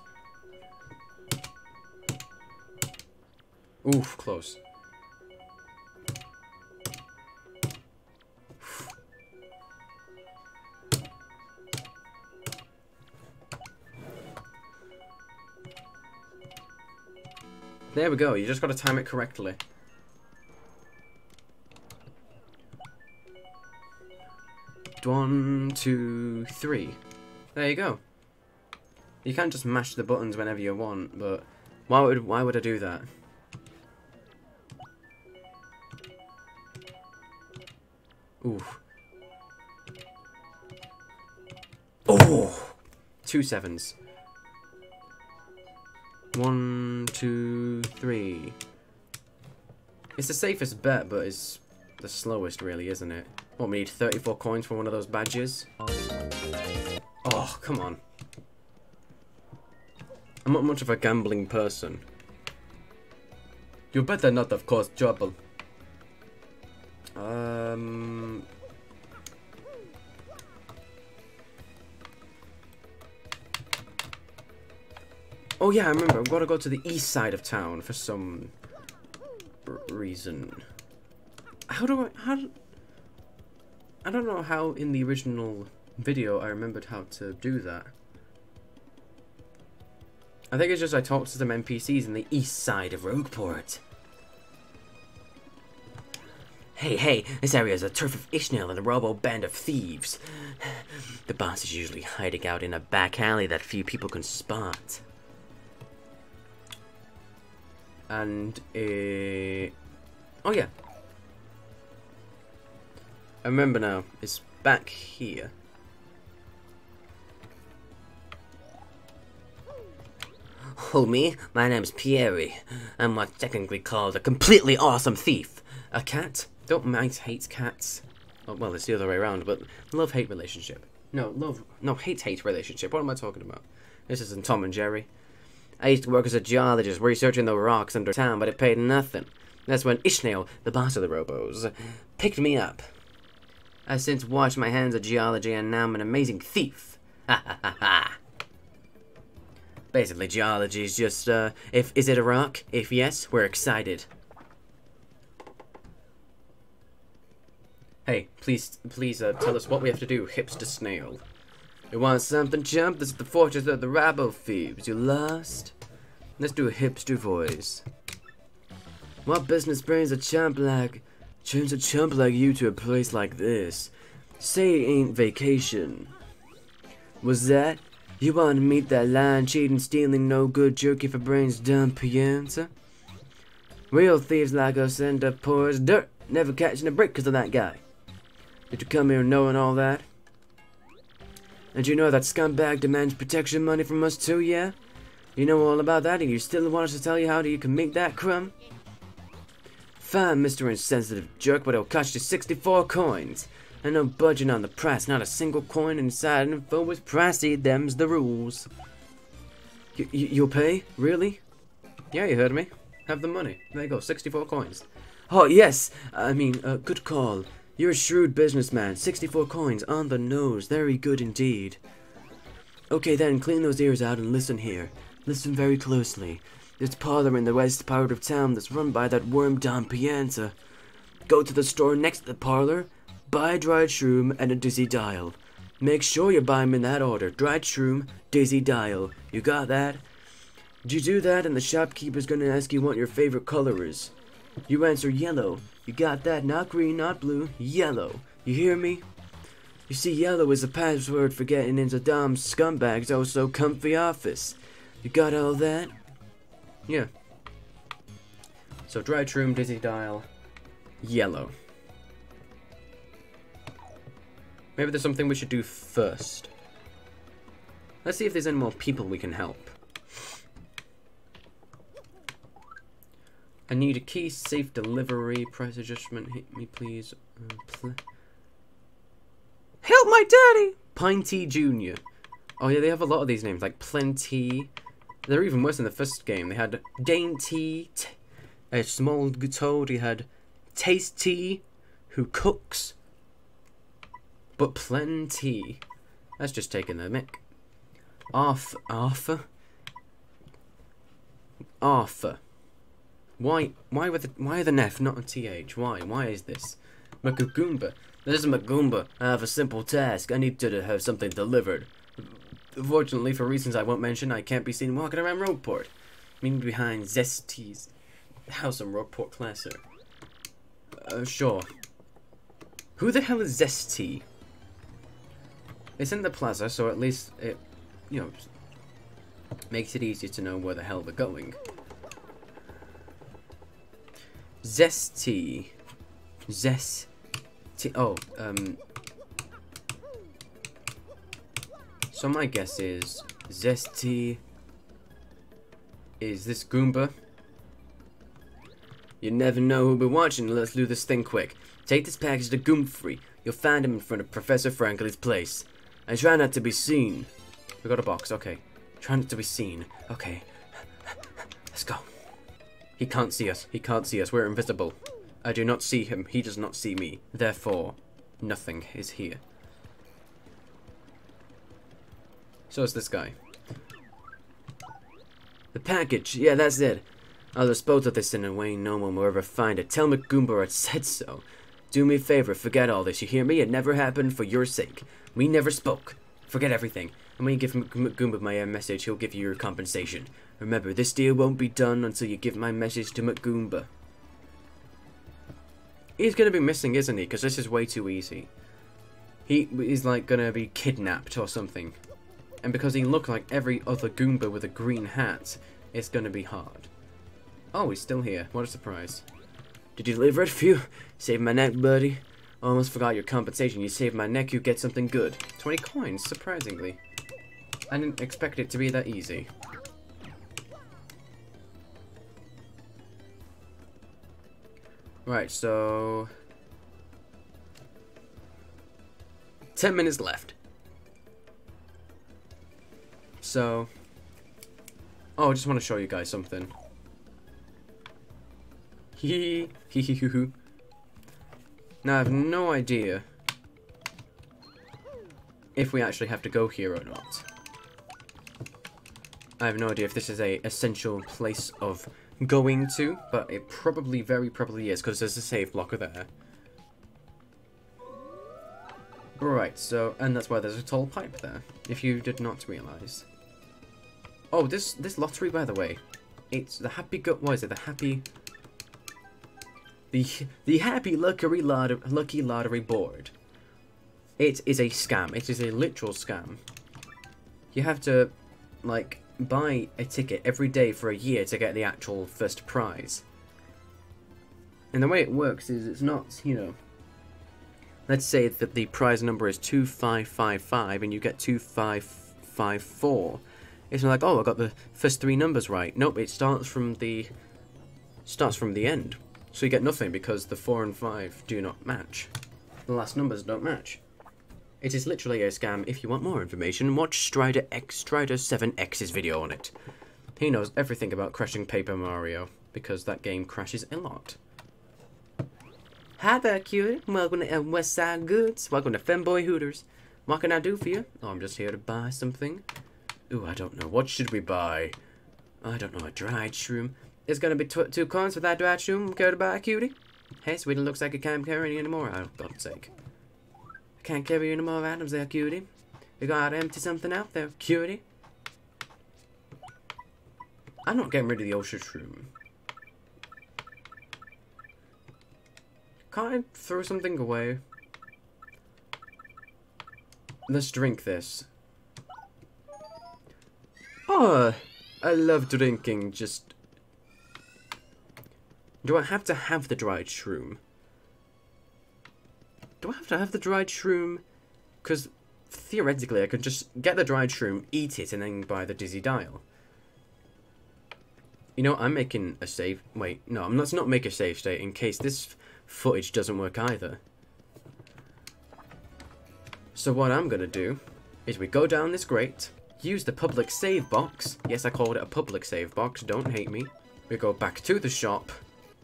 Oof, close. There we go, you just got to time it correctly. One, two, three. There you go. You can't just mash the buttons whenever you want, but why would why would I do that? Ooh. Oh! Two sevens. One, two, three. It's the safest bet, but it's the slowest, really, isn't it? What, we need 34 coins for one of those badges? Oh, come on. I'm not much of a gambling person. You better not have caused trouble. Um... Oh yeah, I remember. I've got to go to the east side of town for some reason. How do I... How... I don't know how in the original video I remembered how to do that. I think it's just I talked to some NPCs in the east side of Rogueport. Hey, hey, this area is a turf of Ishnail and a robo band of thieves. The boss is usually hiding out in a back alley that few people can spot. And, uh... Oh, yeah. I remember now. It's back here. Me? My name's Pierre. I'm what's technically called a completely awesome thief. A cat? Don't mind hate cats. Oh, well, it's the other way around, but love-hate relationship. No, love... No, hate-hate relationship. What am I talking about? This isn't Tom and Jerry. I used to work as a geologist researching the rocks under town, but it paid nothing. That's when Ishnail, the boss of the Robbos, picked me up. I've since washed my hands of geology and now I'm an amazing thief. Ha ha ha ha. Basically, geology is just, uh, if is it a rock? If yes, we're excited. Hey, please, please, uh, tell us what we have to do, hipster snail. You want something, chump? This is the fortress of the Robbo Thieves. You lost? Let's do a hipster voice. What business brings a chump like, turns a chump like you to a place like this? Say it ain't vacation. Was that? You want to meet that lying, cheating, stealing, no good, jerky for brains, dumb Pianta? Real thieves like us end up poor as dirt, never catching a break 'cause of that guy. Did you come here knowing all that? And you know that scumbag demands protection money from us too, yeah? You know all about that and you still want us to tell you how you can make that crumb? Fine, Mr. Insensitive Jerk, but it'll cost you 64 coins. And no budging on the price, not a single coin inside info was pricey, them's the rules. You, you'll pay? Really? Yeah, you heard me. Have the money. There you go, 64 coins. Oh, yes! I mean, uh, good call. You're a shrewd businessman. 64 coins on the nose. Very good indeed. Okay then, clean those ears out and listen here. Listen very closely. There's parlor in the west part of town that's run by that worm Don Pianta. Go to the store next to the parlor, buy dried shroom and a dizzy dial. Make sure you buy 'em in that order. Dried shroom, dizzy dial. You got that? You do that and the shopkeeper's gonna ask you what your favorite color is. You answer yellow. You got that? Not green, not blue. Yellow. You hear me? You see, yellow is the password for getting into Dom's scumbag's oh so comfy office. You got all that? Yeah. So, dry shroom, dizzy dial, yellow. Maybe there's something we should do first. Let's see if there's any more people we can help. I need a key, safe delivery, price adjustment, hit me please. Uh, pl Help my daddy! Pinty Jr. Oh yeah, they have a lot of these names, like Plenty. They're even worse in the first game. They had Dainty, a small toad. He had Tasty, who cooks. But Plenty. That's just taking the mic. Arthur. Arthur? Arthur. Why? Why the? Why the F, not a th? Why? Why is this? Makugoomba. This is Magumba. I have a simple task. I need to have something delivered. Fortunately, for reasons I won't mention, I can't be seen walking around Rogueport. Meaning behind Zesty's house in Rogueport Classic. Uh, sure. Who the hell is Zesty? It's in the plaza, so at least it, you know, makes it easier to know where the hell we're going. Zesty. Zesty. Oh, um. So my guess is Zesty is this Goomba. You never know who'll be watching. Let's do this thing quick. Take this package to Goomfree. You'll find him in front of Professor Frankly's place. I try not to be seen. We got a box. Okay. Try not to be seen. Okay. Let's go. He can't see us. He can't see us. We're invisible. I do not see him. He does not see me. Therefore, nothing is here. So is this guy. The package. Yeah, that's it. I'll dispose of this in a way no one will ever find it. Tell McGoomba I said so. Do me a favor. Forget all this. You hear me? It never happened for your sake. We never spoke. Forget everything. And when you give McGoomba my uh, message, he'll give you your compensation. Remember, this deal won't be done until you give my message to McGoomba. He's gonna be missing, isn't he? Because this is way too easy. He is like gonna be kidnapped or something. And because he looked like every other Goomba with a green hat, it's gonna be hard. Oh, he's still here. What a surprise. Did you deliver it? Phew. Saved my neck, buddy. Almost forgot your compensation. You saved my neck, you get something good. 20 coins, surprisingly. I didn't expect it to be that easy. Right, so... 10 minutes left. So... Oh, I just want to show you guys something. Hee hee hee hee hee. Now, I have no idea if we actually have to go here or not. I have no idea if this is a essential place of going to, but it probably very probably is, because there's a save blocker there. Right, so, and that's why there's a tall pipe there, if you did not realise. Oh, this this lottery, by the way, it's the Happy Go, what is it, the Happy, the, the Happy Lucky Lottery, Lucky Lottery Board. It is a scam, it is a literal scam. You have to, like, buy a ticket every day for a year to get the actual first prize. And the way it works is it's not, you know, let's say that the prize number is 2555 and you get 2554. It's not like, oh, I got the first three numbers right. Nope, it starts from the starts from the end. So you get nothing because the 4 and 5 do not match. The last numbers don't match. It is literally a scam. If you want more information, watch Strider X Strider 7X's video on it. He knows everything about crashing Paper Mario, because that game crashes a lot. Hi there, cutie. Welcome to West Side Goods. Welcome to Femboy Hooters. What can I do for you? Oh, I'm just here to buy something. Ooh, I don't know. What should we buy? I don't know. A dried shroom. It's gonna be tw two coins for that dried shroom. Care to buy, a cutie? Hey, sweetie, looks like it can't carry any anymore. Oh, God's sake. I can't carry any more items there, cutie. We gotta empty something out there, cutie. I'm not getting rid of the ocean shroom. Can't I throw something away? Let's drink this. Oh, I love drinking, just... Do I have to have the dried shroom? Do I have to have the dried shroom? Because theoretically I could just get the dried shroom, eat it, and then buy the Dizzy Dial. You know, I'm making a save... Wait, no, I'm let's not make a save state in case this footage doesn't work either. So what I'm going to do is we go down this grate, use the public save box. Yes, I called it a public save box, don't hate me. We go back to the shop,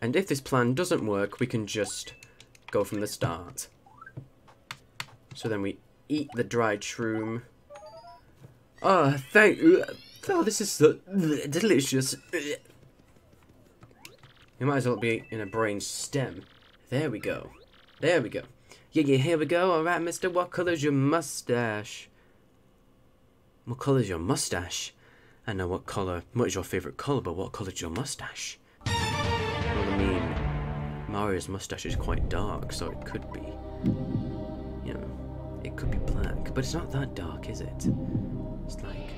and if this plan doesn't work, we can just go from the start. So then we eat the dried shroom. Oh, thank you. Oh, this is so delicious. You might as well be in a brain stem. There we go. There we go. Yeah, yeah, here we go. Alright, mister, what color's your mustache? What color's your mustache? I know what color, what is your favorite color, but what color's your mustache? Mario's mustache is quite dark, so it could be, you know, it could be black, but it's not that dark, is it? It's like,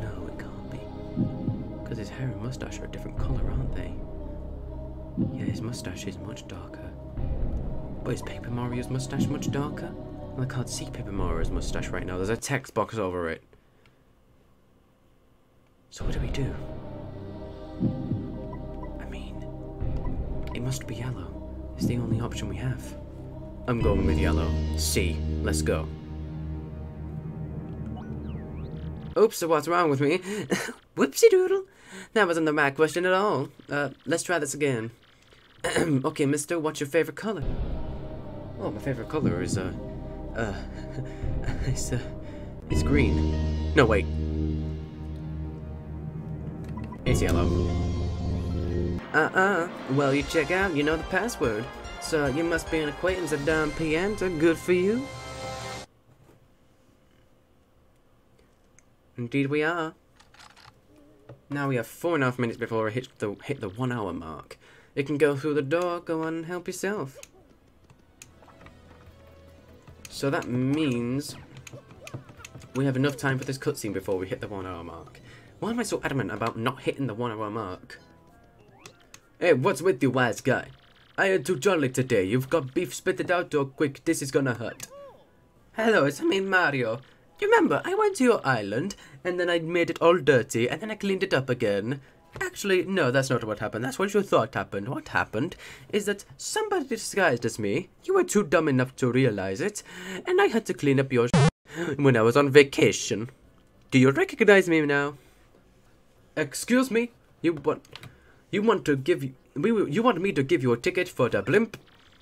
no, it can't be. Because his hair and mustache are a different color, aren't they? Yeah, his mustache is much darker. But is Paper Mario's mustache much darker? I can't see Paper Mario's mustache right now. There's a text box over it. So what do we do? It must be yellow. It's the only option we have. I'm going with yellow. C. Let's go. Oops, so what's wrong with me? (laughs) Whoopsie doodle. That wasn't the right question at all. Uh, let's try this again. (clears throat) okay, mister, what's your favorite color? Oh, my favorite color is, uh, uh, (laughs) it's, uh, it's green. No, wait. It's yellow. Uh-uh. Well, you check out, you know the password. So, you must be an acquaintance of Don Pianta. Good for you. Indeed we are. Now we have four and a half minutes before we hit the, hit the one hour mark. You can go through the door, go on and help yourself. So that means we have enough time for this cutscene before we hit the one hour mark. Why am I so adamant about not hitting the one hour mark? Hey, what's with you, wise guy? I ain't too jolly today. You've got beef, spit it out or quick, this is gonna hurt. Hello, it's me, Mario. You remember, I went to your island, and then I made it all dirty, and then I cleaned it up again. Actually, no, that's not what happened. That's what you thought happened. What happened is that somebody disguised as me. You were too dumb enough to realize it, and I had to clean up your when I was on vacation. Do you recognize me now? Excuse me? You want you want to give we you want me to give you a ticket for the blimp?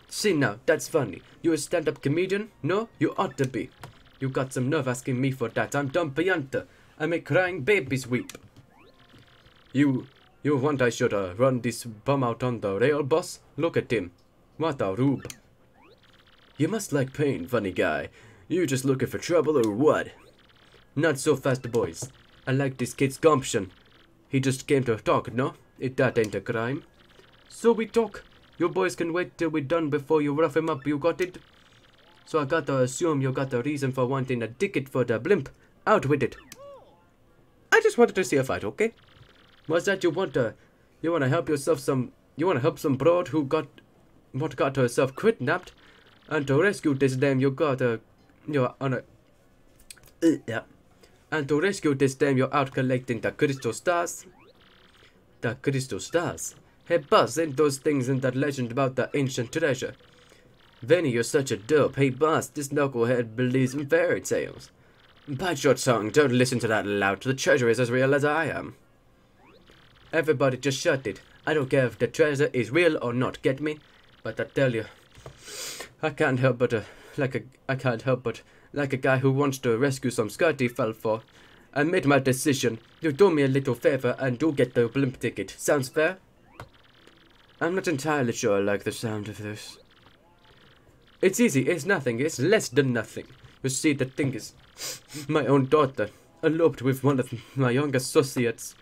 See now, that's funny. You a stand-up comedian? No, you ought to be. You got some nerve asking me for that. I'm Don Pianta. I make crying babies weep. You, you want I should uh, run this bum out on the rail, boss? Look at him. What a rube. You must like pain, funny guy. You just looking for trouble or what? Not so fast, boys. I like this kid's gumption. He just came to talk, no? It that ain't a crime. So we talk. You boys can wait till we're done before you rough him up, you got it? So I gotta assume you got a reason for wanting a ticket for the blimp. Out with it. I just wanted to see a fight, okay? Was that you want to, you want to help yourself some, you want to help some broad who got, what got herself kidnapped, and to rescue this dame you got a, you're on a, uh, yeah, and to rescue this dame you're out collecting the crystal stars. The crystal stars. Hey, boss, ain't those things in that legend about the ancient treasure? Vinny, you're such a dope. Hey, boss, this knucklehead believes in fairy tales. Bite your tongue. Don't listen to that loud. The treasure is as real as I am. Everybody just shut it. I don't care if the treasure is real or not, get me? But I tell you, I can't help but, uh, like a, I can't help but, like a guy who wants to rescue some skirt he fell for. I made my decision. You do me a little favor and do get the blimp ticket. Sounds fair? I'm not entirely sure I like the sound of this. It's easy, it's nothing, it's less than nothing. You see, the thing is, my own daughter eloped with one of my young associates.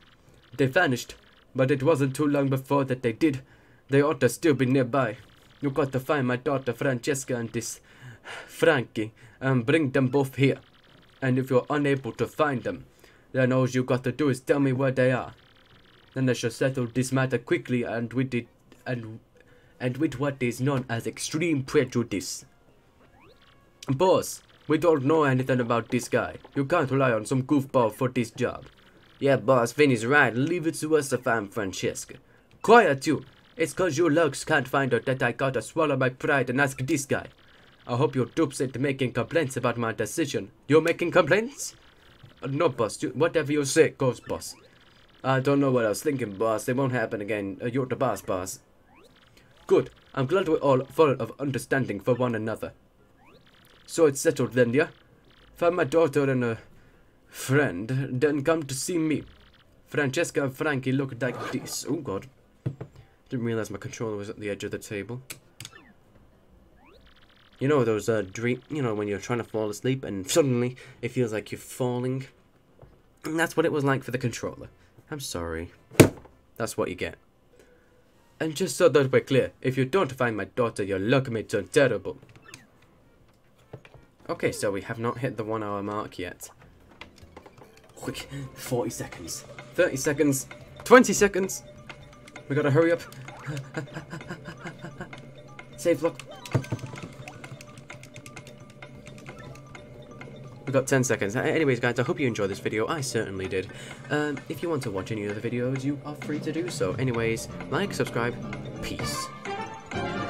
They vanished, but it wasn't too long before that they did. They ought to still be nearby. You got to find my daughter Francesca and this Frankie and bring them both here. And if you're unable to find them, then all you got to do is tell me where they are. Then I shall settle this matter quickly and with it and and with what is known as extreme prejudice. Boss, we don't know anything about this guy. You can't rely on some goofball for this job. Yeah, boss, Vinny's right. Leave it to us to find Francesca. Quiet you. It's cause you lugs can't find her that I gotta swallow my pride and ask this guy. I hope your dupes ain't making complaints about my decision. You're making complaints? Uh, no, boss. You, whatever you say goes, boss. I don't know what I was thinking, boss. It won't happen again. Uh, you're the boss, boss. Good. I'm glad we're all full of understanding for one another. So it's settled then, yeah? Find my daughter and a friend, then come to see me. Francesca and Frankie look like this. Oh god. Didn't realize my controller was at the edge of the table. You know those uh, dream, you know when you're trying to fall asleep and suddenly it feels like you're falling? And that's what it was like for the controller. I'm sorry. That's what you get. And just so that we're clear, if you don't find my daughter, your luck may turn terrible. Okay, so we have not hit the one hour mark yet. Quick, 40 seconds. 30 seconds. 20 seconds. We gotta hurry up. (laughs) Save lock. We got 10 seconds. Anyways, guys, I hope you enjoyed this video. I certainly did. Um, if you want to watch any other videos, you are free to do so. Anyways, like, subscribe, peace.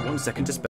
One second to spare.